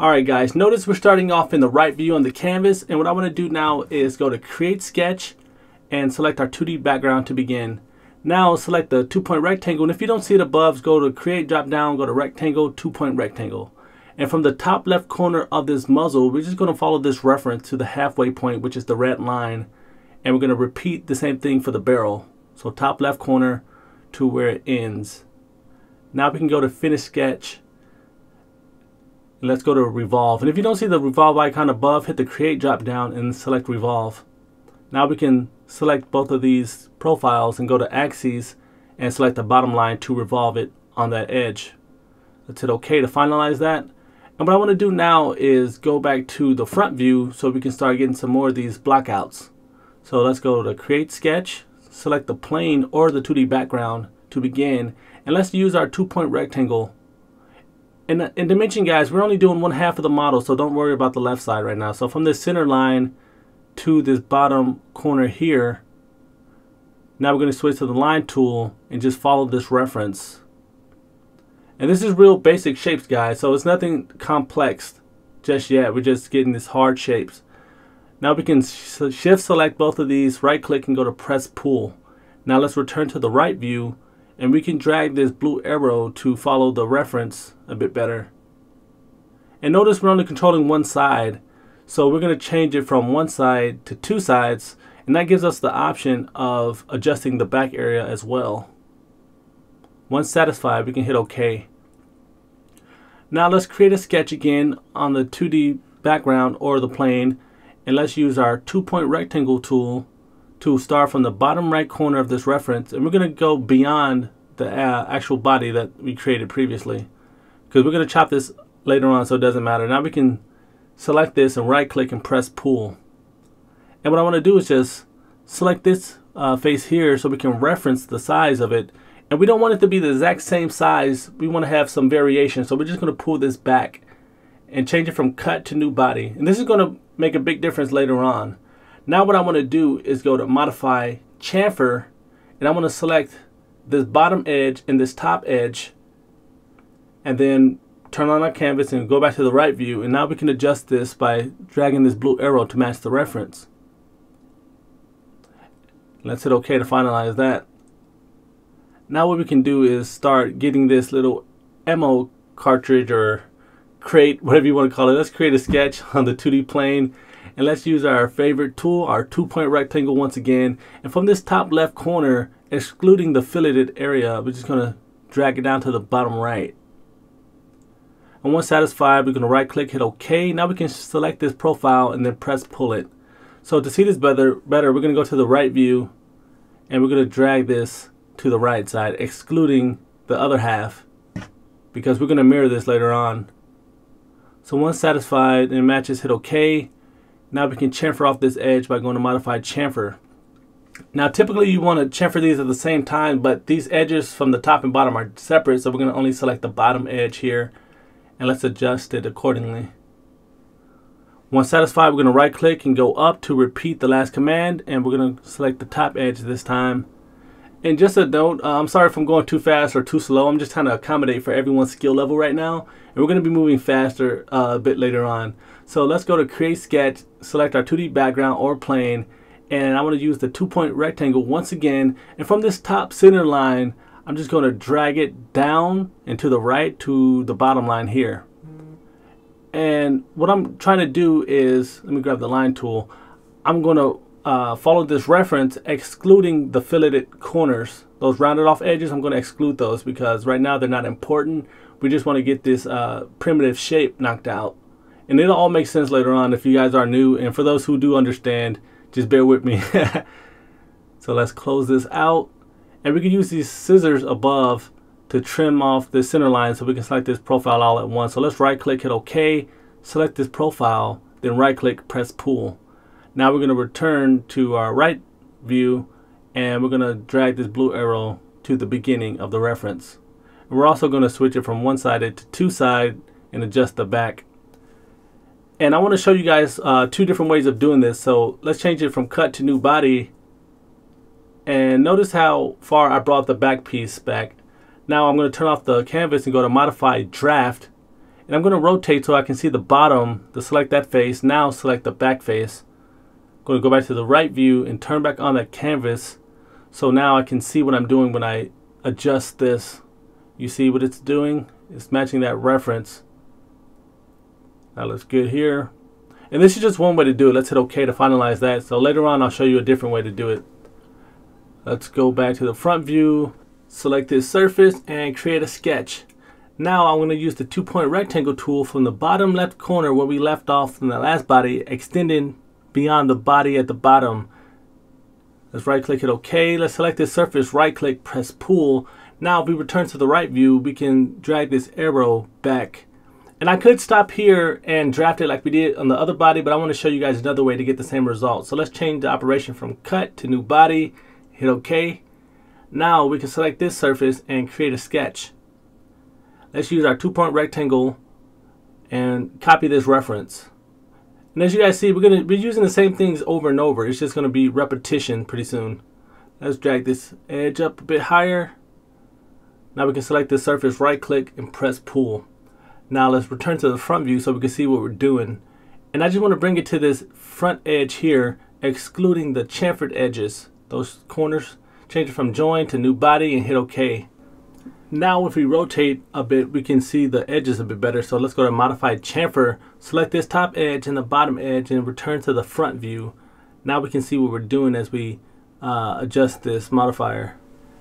Alright guys, notice we're starting off in the right view on the canvas and what I want to do now is go to create sketch and select our 2D background to begin. Now select the two point rectangle and if you don't see it above, go to create drop down, go to rectangle, two point rectangle. And from the top left corner of this muzzle, we're just going to follow this reference to the halfway point, which is the red line. And we're going to repeat the same thing for the barrel. So top left corner to where it ends. Now we can go to finish sketch. Let's go to revolve. And if you don't see the revolve icon above, hit the create drop down and select revolve. Now we can select both of these profiles and go to axes and select the bottom line to revolve it on that edge. Let's hit OK to finalize that. And what I want to do now is go back to the front view so we can start getting some more of these blockouts. So let's go to create sketch, select the plane or the 2D background to begin, and let's use our two point rectangle. In, in dimension guys, we're only doing one half of the model, so don't worry about the left side right now. So from this center line to this bottom corner here, now we're going to switch to the line tool and just follow this reference. And this is real basic shapes, guys, so it's nothing complex just yet. We're just getting these hard shapes. Now we can shift select both of these, right click and go to press pull. Now let's return to the right view and we can drag this blue arrow to follow the reference a bit better. And notice we're only controlling one side. So we're going to change it from one side to two sides and that gives us the option of adjusting the back area as well. Once satisfied, we can hit OK. Now let's create a sketch again on the 2D background or the plane and let's use our two point rectangle tool to start from the bottom right corner of this reference and we're going to go beyond the uh, actual body that we created previously because we're going to chop this later on so it doesn't matter. Now we can select this and right click and press pull. And what I want to do is just select this uh, face here so we can reference the size of it and we don't want it to be the exact same size. We want to have some variation. So we're just going to pull this back and change it from cut to new body. And this is going to make a big difference later on. Now what I want to do is go to modify chamfer and I want to select this bottom edge and this top edge and then turn on our canvas and go back to the right view and now we can adjust this by dragging this blue arrow to match the reference. Let's hit OK to finalize that. Now what we can do is start getting this little ammo cartridge or crate, whatever you want to call it. Let's create a sketch on the 2D plane and let's use our favorite tool, our two point rectangle once again. And from this top left corner, excluding the filleted area, we're just to drag it down to the bottom right. And once satisfied, we're to right click, hit OK. Now we can select this profile and then press pull it. So to see this better, better we're to go to the right view and we're to drag this to the right side, excluding the other half, because we're to mirror this later on. So once satisfied and matches, hit OK. Now we can chamfer off this edge by going to modify chamfer. Now typically you want to chamfer these at the same time, but these edges from the top and bottom are separate, so we're going to only select the bottom edge here, and let's adjust it accordingly. Once satisfied, we're going to right click and go up to repeat the last command, and we're going to select the top edge this time. And just a note, uh, I'm sorry if I'm going too fast or too slow. I'm just trying to accommodate for everyone's skill level right now. And we're going to be moving faster uh, a bit later on. So let's go to create sketch, select our 2D background or plane. And I want to use the two point rectangle once again. And from this top center line, I'm just going to drag it down and to the right to the bottom line here. And what I'm trying to do is, let me grab the line tool. I'm going to uh, follow this reference excluding the filleted corners. Those rounded off edges, I'm going to exclude those because right now they're not important. We just want to get this uh, primitive shape knocked out. And it'll all make sense later on if you guys are new. And for those who do understand, just bear with me. so let's close this out. And we can use these scissors above to trim off the center line so we can select this profile all at once. So let's right click, hit OK, select this profile, then right click, press pull. Now we're going to return to our right view and we're going to drag this blue arrow to the beginning of the reference. And we're also going to switch it from one-sided to two-side and adjust the back. And I want to show you guys uh, two different ways of doing this. So let's change it from cut to new body. And notice how far I brought the back piece back. Now I'm going to turn off the canvas and go to modify draft. And I'm going to rotate so I can see the bottom to select that face. Now select the back face. Going to go back to the right view and turn back on that canvas. So now I can see what I'm doing when I adjust this. You see what it's doing? It's matching that reference. That looks good here. And this is just one way to do it. Let's hit OK to finalize that. So later on, I'll show you a different way to do it. Let's go back to the front view, select this surface, and create a sketch. Now I'm going to use the two-point rectangle tool from the bottom left corner where we left off from the last body, extending beyond the body at the bottom. Let's right click it OK. Let's select this surface, right click, press pull. Now if we return to the right view, we can drag this arrow back and I could stop here and draft it like we did on the other body, but I want to show you guys another way to get the same result. So let's change the operation from cut to new body, hit OK. Now we can select this surface and create a sketch. Let's use our two-point rectangle and copy this reference. And as you guys see, we're going to be using the same things over and over. It's just going to be repetition pretty soon. Let's drag this edge up a bit higher. Now we can select this surface, right click and press pull. Now let's return to the front view so we can see what we're doing. And I just want to bring it to this front edge here, excluding the chamfered edges, those corners. Change it from join to new body and hit OK. Now if we rotate a bit, we can see the edges a bit better. So let's go to modify chamfer, select this top edge and the bottom edge and return to the front view. Now we can see what we're doing as we uh, adjust this modifier.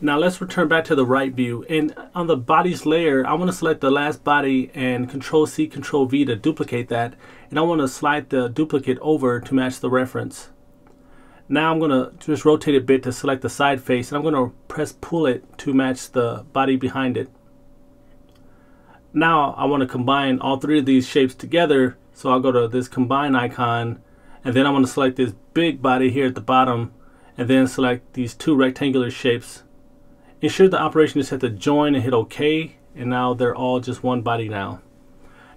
Now let's return back to the right view and on the bodies layer I want to select the last body and control C control V to duplicate that and I want to slide the duplicate over to match the reference. Now I'm going to just rotate a bit to select the side face and I'm going to press pull it to match the body behind it. Now I want to combine all three of these shapes together so I'll go to this combine icon and then I want to select this big body here at the bottom and then select these two rectangular shapes Ensure the operation is set to join and hit OK. And now they're all just one body now.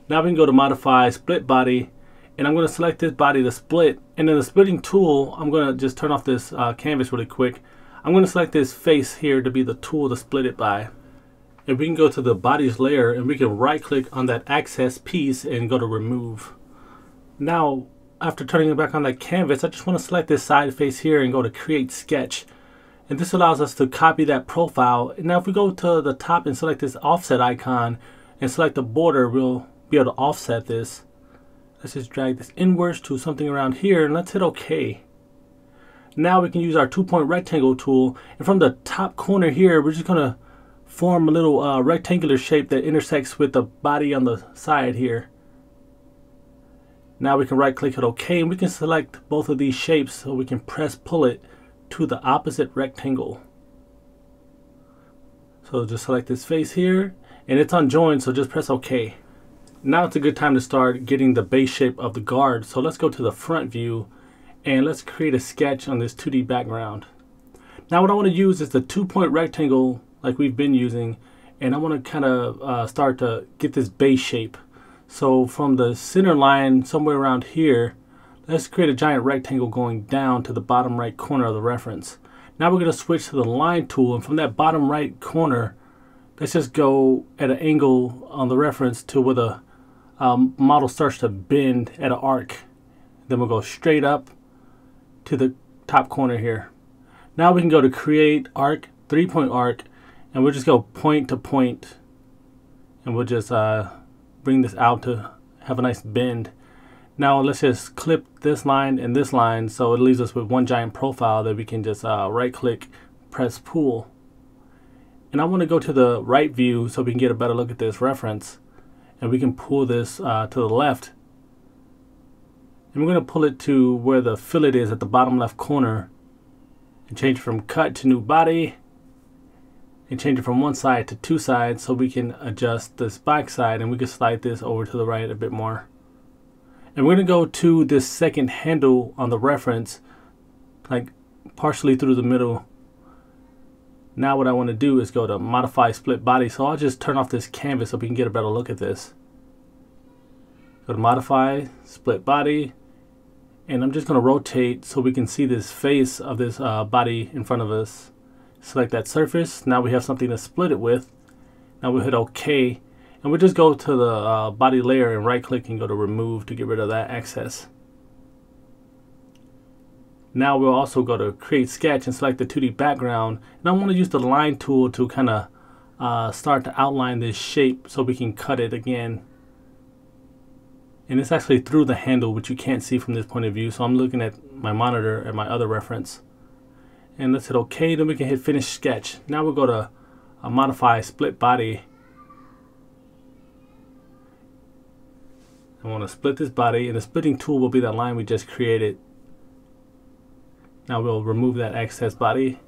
Now we can go to modify split body and I'm going to select this body to split. And in the splitting tool I'm going to just turn off this uh, canvas really quick. I'm going to select this face here to be the tool to split it by. And we can go to the bodies layer and we can right click on that access piece and go to remove. Now after turning it back on that canvas I just want to select this side face here and go to create sketch. And this allows us to copy that profile. Now if we go to the top and select this offset icon and select the border, we'll be able to offset this. Let's just drag this inwards to something around here and let's hit OK. Now we can use our two-point rectangle tool and from the top corner here, we're just going to form a little uh, rectangular shape that intersects with the body on the side here. Now we can right click it OK and we can select both of these shapes so we can press pull it to the opposite rectangle. So just select this face here and it's unjoined so just press OK. Now it's a good time to start getting the base shape of the guard. So let's go to the front view and let's create a sketch on this 2D background. Now what I want to use is the two point rectangle like we've been using and I want to kind of uh, start to get this base shape. So from the center line somewhere around here Let's create a giant rectangle going down to the bottom right corner of the reference. Now we're going to switch to the line tool and from that bottom right corner, let's just go at an angle on the reference to where the um, model starts to bend at an arc. Then we'll go straight up to the top corner here. Now we can go to create arc, three point arc, and we'll just go point to point and we'll just uh, bring this out to have a nice bend. Now let's just clip this line and this line so it leaves us with one giant profile that we can just uh, right click, press pull. And I want to go to the right view so we can get a better look at this reference. And we can pull this uh, to the left. And we're going to pull it to where the fillet is at the bottom left corner. And change from cut to new body. And change it from one side to two sides so we can adjust this back side and we can slide this over to the right a bit more. And we're going to go to this second handle on the reference, like partially through the middle. Now what I want to do is go to modify split body. So I'll just turn off this canvas so we can get a better look at this. Go to modify split body. And I'm just going to rotate so we can see this face of this uh, body in front of us. Select that surface. Now we have something to split it with. Now we hit OK. And we'll just go to the uh, body layer and right click and go to remove to get rid of that excess. Now we'll also go to create sketch and select the 2D background. And I'm gonna use the line tool to kind of uh, start to outline this shape so we can cut it again. And it's actually through the handle, which you can't see from this point of view. So I'm looking at my monitor at my other reference. And let's hit OK, then we can hit finish sketch. Now we'll go to uh, modify split body. I want to split this body and the splitting tool will be that line we just created. Now we'll remove that excess body.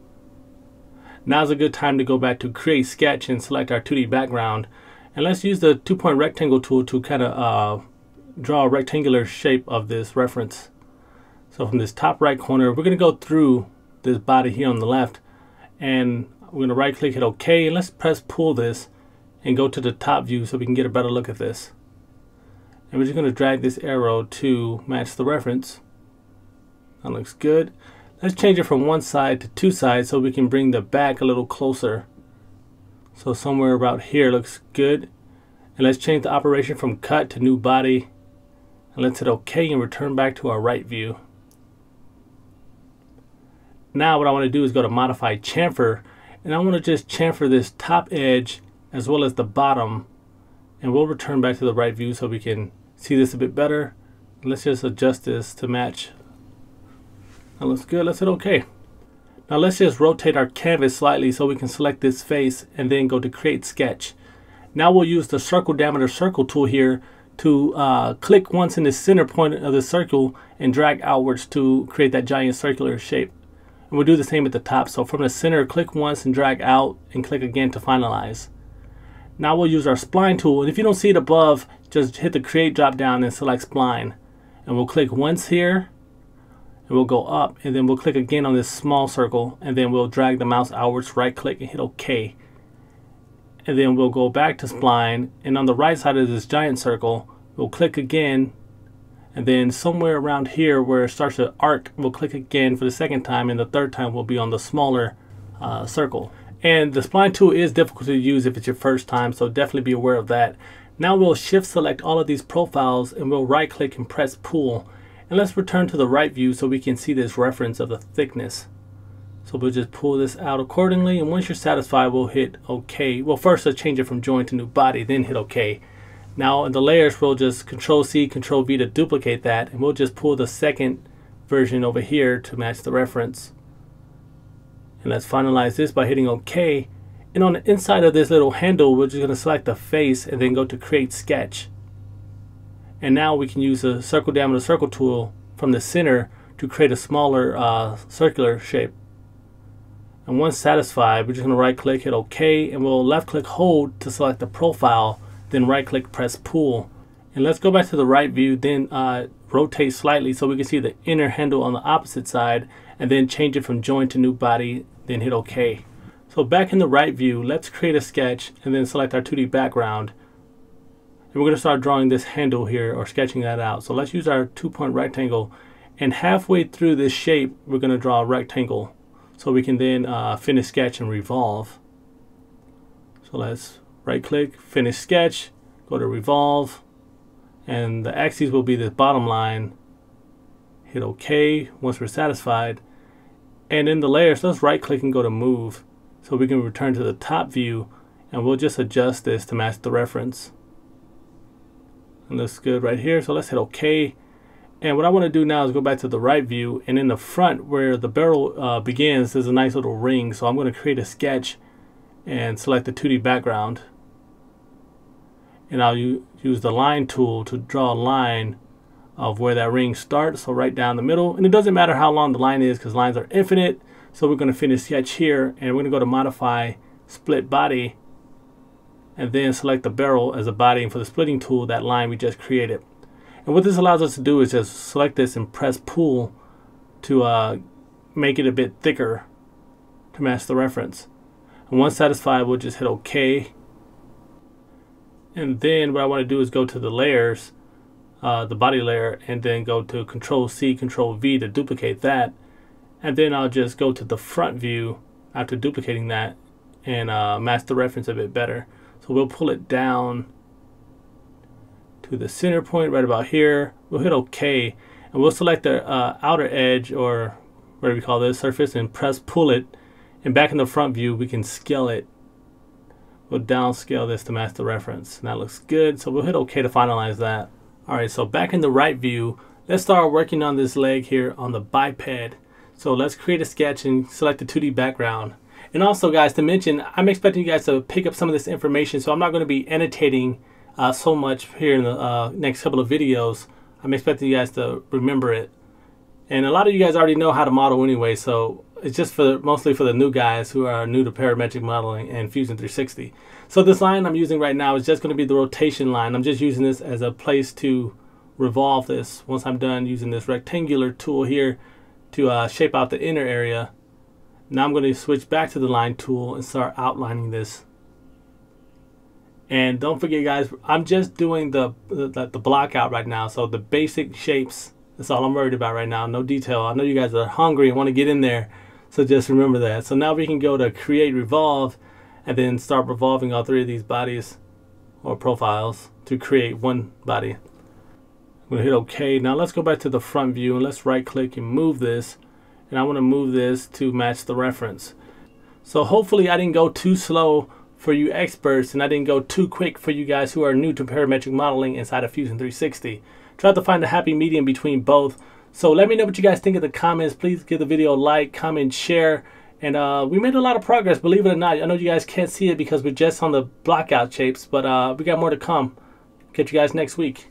Now's a good time to go back to create sketch and select our 2D background. And let's use the two point rectangle tool to kind of uh, draw a rectangular shape of this reference. So from this top right corner, we're going to go through this body here on the left and we're going to right click hit OK and let's press pull this and go to the top view so we can get a better look at this. And we're just going to drag this arrow to match the reference. That looks good. Let's change it from one side to two sides so we can bring the back a little closer. So somewhere about here looks good. And let's change the operation from cut to new body and let's hit OK and return back to our right view. Now what I want to do is go to modify chamfer and I want to just chamfer this top edge as well as the bottom and we'll return back to the right view so we can see this a bit better. Let's just adjust this to match. That looks good. Let's hit OK. Now let's just rotate our canvas slightly so we can select this face and then go to create sketch. Now we'll use the circle diameter circle tool here to uh, click once in the center point of the circle and drag outwards to create that giant circular shape. And we'll do the same at the top. So from the center, click once and drag out and click again to finalize. Now we'll use our spline tool. And if you don't see it above, just hit the create drop down and select spline. And we'll click once here and we'll go up and then we'll click again on this small circle and then we'll drag the mouse outwards, right click and hit OK. And then we'll go back to spline and on the right side of this giant circle we'll click again and then somewhere around here where it starts to arc we'll click again for the second time and the third time will be on the smaller uh, circle. And the spline tool is difficult to use if it's your first time so definitely be aware of that. Now we'll shift select all of these profiles and we'll right click and press pull and let's return to the right view so we can see this reference of the thickness so we'll just pull this out accordingly. And once you're satisfied, we'll hit OK. Well, first let's change it from join to new body, then hit OK. Now in the layers, we'll just Control C, Control V to duplicate that. And we'll just pull the second version over here to match the reference. And let's finalize this by hitting OK. And on the inside of this little handle, we're just going to select the face and then go to create sketch. And now we can use the circle diameter circle tool from the center to create a smaller uh, circular shape. And once satisfied, we're just going to right click, hit OK, and we'll left click hold to select the profile, then right click press pull. And let's go back to the right view, then uh, rotate slightly so we can see the inner handle on the opposite side, and then change it from join to new body, then hit OK. So back in the right view, let's create a sketch and then select our 2D background. And we're going to start drawing this handle here or sketching that out. So let's use our two point rectangle and halfway through this shape, we're going to draw a rectangle. So we can then uh, finish sketch and revolve. So let's right click, finish sketch, go to revolve, and the axes will be the bottom line. Hit OK once we're satisfied. And in the layers, let's right click and go to move. So we can return to the top view and we'll just adjust this to match the reference. And looks good right here. So let's hit OK. And what I want to do now is go back to the right view and in the front where the barrel uh, begins there's a nice little ring. So I'm going to create a sketch and select the 2D background. And I'll use the line tool to draw a line of where that ring starts so right down the middle. And it doesn't matter how long the line is because lines are infinite. So we're going to finish sketch here and we're going to go to modify split body and then select the barrel as a body and for the splitting tool that line we just created and what this allows us to do is just select this and press pull to uh, make it a bit thicker to match the reference. And once satisfied, we'll just hit OK. And then what I want to do is go to the layers, uh, the body layer, and then go to Control C, Control V to duplicate that. And then I'll just go to the front view after duplicating that and uh, match the reference a bit better. So we'll pull it down to the center point right about here. We'll hit OK and we'll select the uh, outer edge or whatever we call this surface and press pull it and back in the front view we can scale it. We'll downscale this to match the reference and that looks good so we'll hit OK to finalize that. Alright so back in the right view let's start working on this leg here on the biped. So let's create a sketch and select the 2D background. And also guys, to mention, I'm expecting you guys to pick up some of this information, so I'm not going to be annotating uh, so much here in the uh, next couple of videos. I'm expecting you guys to remember it. And a lot of you guys already know how to model anyway, so it's just for mostly for the new guys who are new to parametric modeling and Fusion 360. So this line I'm using right now is just going to be the rotation line. I'm just using this as a place to revolve this once I'm done using this rectangular tool here to uh, shape out the inner area. Now I'm going to switch back to the line tool and start outlining this. And don't forget guys, I'm just doing the, the, the block out right now. So the basic shapes, that's all I'm worried about right now. No detail. I know you guys are hungry and want to get in there. So just remember that. So now we can go to create revolve and then start revolving all three of these bodies or profiles to create one body. I'm going to hit OK. Now let's go back to the front view and let's right click and move this. And I want to move this to match the reference. So hopefully I didn't go too slow for you experts and I didn't go too quick for you guys who are new to parametric modeling inside of Fusion 360. Try to find a happy medium between both. So let me know what you guys think in the comments. Please give the video a like, comment, share. And uh, we made a lot of progress, believe it or not. I know you guys can't see it because we're just on the blockout shapes, but uh, we got more to come. Catch you guys next week.